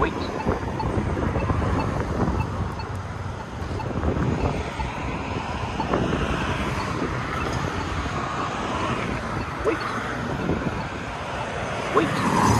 wait. Wait. Wait.